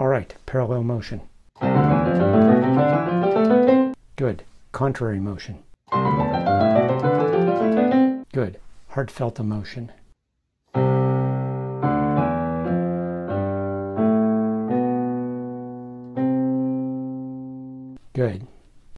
All right, parallel motion. Good. Contrary motion. Good. Heartfelt emotion. Good.